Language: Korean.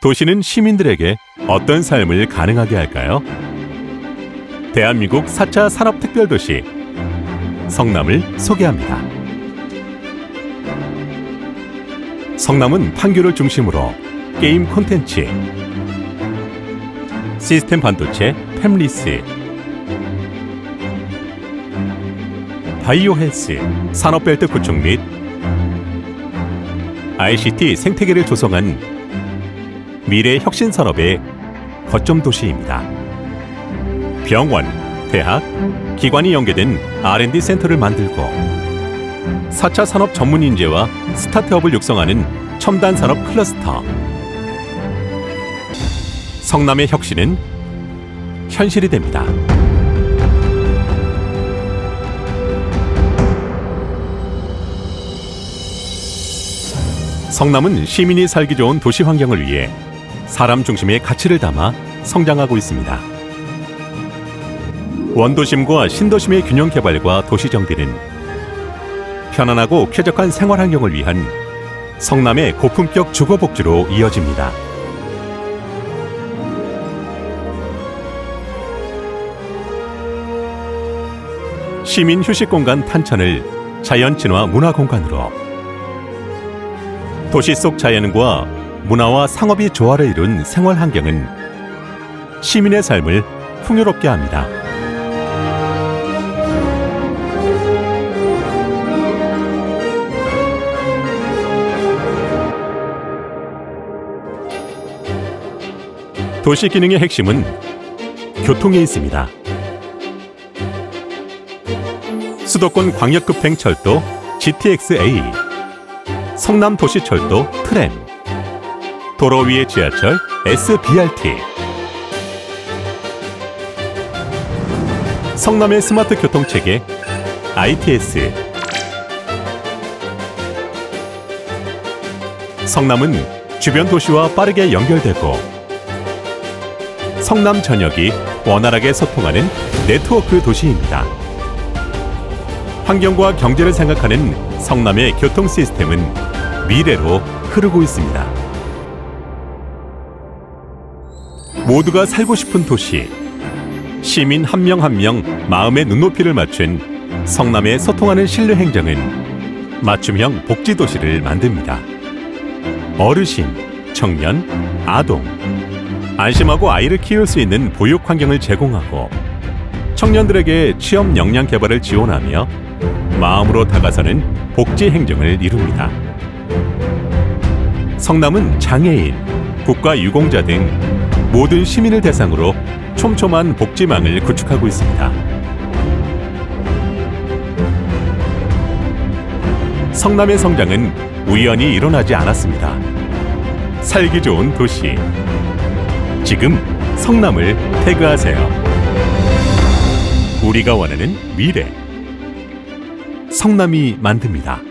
도시는 시민들에게 어떤 삶을 가능하게 할까요? 대한민국 4차 산업특별도시 성남을 소개합니다. 성남은 판교를 중심으로 게임 콘텐츠, 시스템 반도체, 팹리스, 바이오 헬스, 산업벨트 구축 및 ICT 생태계를 조성한 미래 혁신 산업의 거점 도시입니다. 병원, 대학, 기관이 연계된 R&D 센터를 만들고 4차 산업 전문 인재와 스타트업을 육성하는 첨단 산업 클러스터. 성남의 혁신은 현실이 됩니다. 성남은 시민이 살기 좋은 도시 환경을 위해 사람 중심의 가치를 담아 성장하고 있습니다. 원도심과 신도심의 균형 개발과 도시 정비는 편안하고 쾌적한 생활 환경을 위한 성남의 고품격 주거 복지로 이어집니다. 시민 휴식 공간 탄천을 자연 친화 문화 공간으로 도시 속 자연과 문화와 상업이 조화를 이룬 생활 환경은 시민의 삶을 풍요롭게 합니다. 도시 기능의 핵심은 교통에 있습니다. 수도권 광역급행 철도 GTX-A, 성남 도시철도 트램, 도로 위의 지하철 SBRT, 성남의 스마트 교통체계 ITS, 성남은 주변 도시와 빠르게 연결되고 성남 전역이 원활하게 소통하는 네트워크 도시입니다. 환경과 경제를 생각하는 성남의 교통 시스템은 미래로 흐르고 있습니다. 모두가 살고 싶은 도시. 시민 한 명 한 명 마음의 눈높이를 맞춘 성남의 소통하는 신뢰 행정은 맞춤형 복지 도시를 만듭니다. 어르신, 청년, 아동, 안심하고 아이를 키울 수 있는 보육 환경을 제공하고 청년들에게 취업 역량 개발을 지원하며 마음으로 다가서는 복지 행정을 이룹니다. 성남은 장애인, 국가유공자 등 모든 시민을 대상으로 촘촘한 복지망을 구축하고 있습니다. 성남의 성장은 우연히 일어나지 않았습니다. 살기 좋은 도시. 지금 성남을 태그하세요. 우리가 원하는 미래. 성남이 만듭니다.